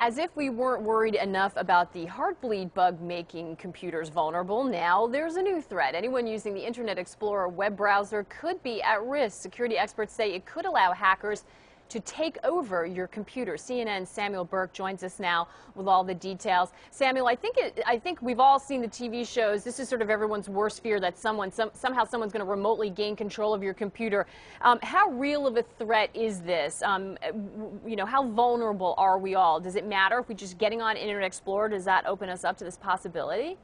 As if we weren't worried enough about the Heartbleed bug making computers vulnerable, now there's a new threat. Anyone using the Internet Explorer web browser could be at risk. Security experts say it could allow hackers to take over your computer. CNN's Samuel Burke joins us now with all the details. Samuel, I think it, I think we've all seen the TV shows. This is sort of everyone's worst fear that someone some, somehow someone's going to remotely gain control of your computer. Um, how real of a threat is this? Um, you know, how vulnerable are we all? Does it matter if we're just getting on Internet Explorer? Does that open us up to this possibility?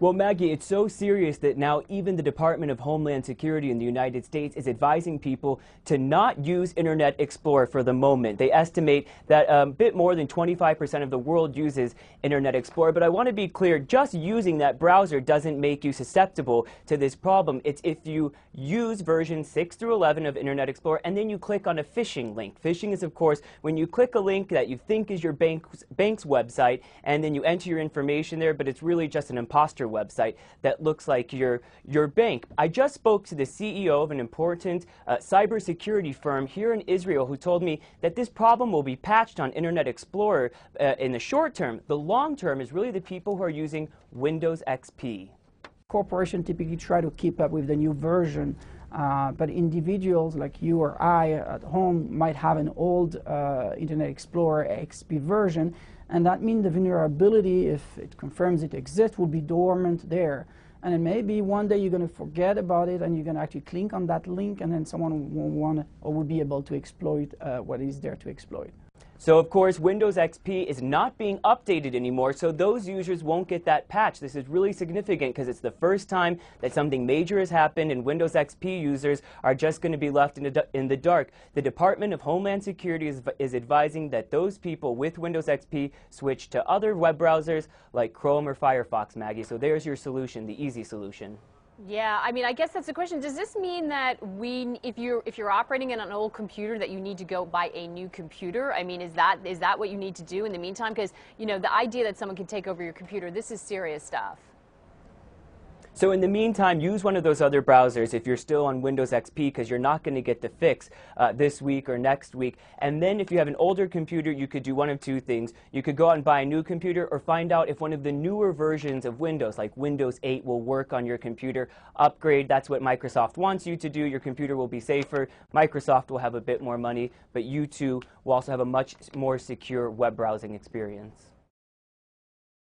Well, Maggie, it's so serious that now even the Department of Homeland Security in the United States is advising people to not use Internet Explorer for the moment. They estimate that a um, bit more than 25% of the world uses Internet Explorer. But I want to be clear, just using that browser doesn't make you susceptible to this problem. It's if you use version 6 through 11 of Internet Explorer and then you click on a phishing link. Phishing is, of course, when you click a link that you think is your bank's, bank's website and then you enter your information there, but it's really just an imposter website that looks like your, your bank. I just spoke to the CEO of an important uh, cybersecurity firm here in Israel who told me that this problem will be patched on Internet Explorer uh, in the short term. The long term is really the people who are using Windows XP. Corporations typically try to keep up with the new version uh, but individuals like you or I at home might have an old uh, Internet Explorer XP version, and that means the vulnerability, if it confirms it exists, will be dormant there. And then maybe one day you're going to forget about it and you're going to actually click on that link and then someone will want or will be able to exploit uh, what is there to exploit. So of course, Windows XP is not being updated anymore, so those users won't get that patch. This is really significant because it's the first time that something major has happened and Windows XP users are just going to be left in the, in the dark. The Department of Homeland Security is, is advising that those people with Windows XP switch to other web browsers like Chrome or Firefox, Maggie. So there's your solution, the easy solution. Yeah, I mean, I guess that's the question. Does this mean that we, if you're if you're operating in an old computer, that you need to go buy a new computer? I mean, is that is that what you need to do in the meantime? Because you know, the idea that someone can take over your computer, this is serious stuff. So in the meantime, use one of those other browsers if you're still on Windows XP because you're not going to get the fix uh, this week or next week. And then if you have an older computer, you could do one of two things. You could go out and buy a new computer or find out if one of the newer versions of Windows, like Windows 8, will work on your computer. Upgrade, that's what Microsoft wants you to do. Your computer will be safer. Microsoft will have a bit more money, but you too will also have a much more secure web browsing experience.